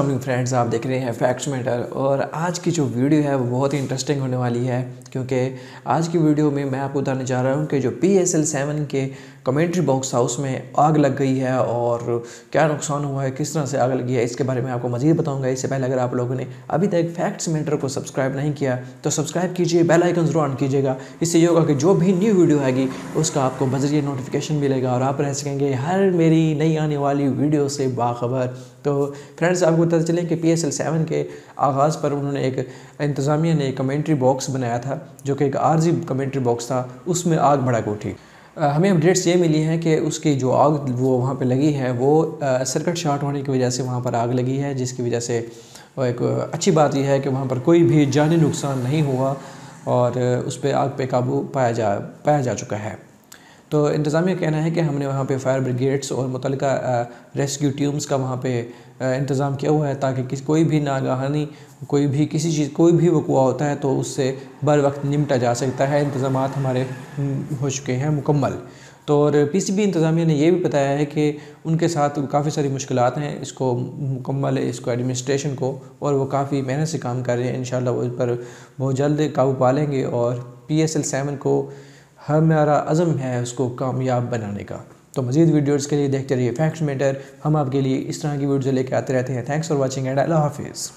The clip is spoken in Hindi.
मॉर्निंग फ्रेंड्स आप देख रहे हैं फैक्ट्स मैटर और आज की जो वीडियो है, वो बहुत ही इंटरेस्टिंग होने वाली है, क्योंकि आज की वीडियो में मैं आपको बताने जा रहा हूँ कि जो पी एस एल सेवन के कमेंट्री बॉक्स हाउस में आग लग गई है और क्या नुकसान हुआ है, किस तरह से आग लगी है, इसके बारे में आपको मज़ीद बताऊँगा। इससे पहले अगर आप लोगों ने अभी तक फैक्ट्स मैटर को सब्सक्राइब नहीं किया तो सब्सक्राइब कीजिए बेल आइकन ज़रूर ऑन कीजिएगा। इससे ये होगा कि जो भी न्यू वीडियो आएगी, उसका आपको बजरिए नोटिफिकेशन मिलेगा और आप रह सकेंगे हर मेरी नई आने वाली वीडियो से बाखबर। तो फ्रेंड्स आपको पता चले कि पी एस एल सेवन के आगाज़ पर उन्होंने एक इंतज़ामिया ने एक कमेंट्री बॉक्स बनाया था, जो कि एक आर्जी कमेंट्री बॉक्स था, उसमें आग भड़क उठी। हमें अपडेट्स ये मिली हैं कि उसकी जो आग वो वहाँ पे लगी है, वो सर्कट शॉर्ट होने की वजह से वहाँ पर आग लगी है, जिसकी वजह से एक अच्छी बात यह है कि वहाँ पर कोई भी जानी नुकसान नहीं हुआ और उस पर आग पे काबू पाया जा पाया जा चुका है। तो इंतज़ामिया कहना है कि हमने वहाँ पे फायर ब्रिगेड्स और मुतल रेस्क्यू टीम्स का वहाँ पे इंतज़ाम किया हुआ है ताकि किस, कोई भी नागहानी, कोई भी किसी चीज़, कोई भी वकुआ होता है तो उससे बर वक्त निमटा जा सकता है। इंतज़ाम हमारे हो चुके हैं मुकम्मल। तो और पी सी बी इंतज़ामिया ने यह भी बताया है कि उनके साथ काफ़ी सारी मुश्किल हैं इसको, मुकम्मल इसको एडमिनिस्ट्रेशन को और वो काफ़ी मेहनत से काम कर रहे हैं। इन वो पर बहुत जल्द काबू पा लेंगे और पी एस एल सेवन को हमारा अज़म है उसको कामयाब बनाने का। तो मज़ीद वीडियोज़ के लिए देखते रहिए फैक्ट्स मेटर हम आपके लिए इस तरह की वीडियो लेके आते रहते हैं। थैंक्स फॉर वॉचिंग एंड अल्लाह हाफिज़